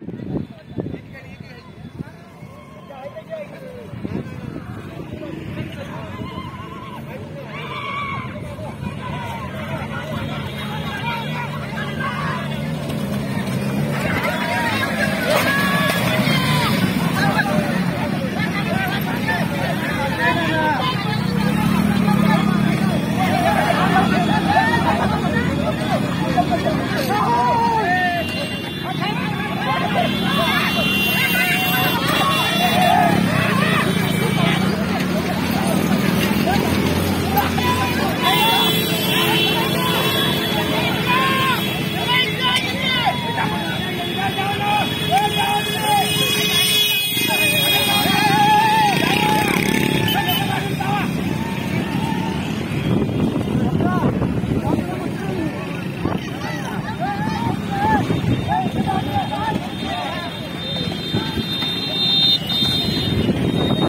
you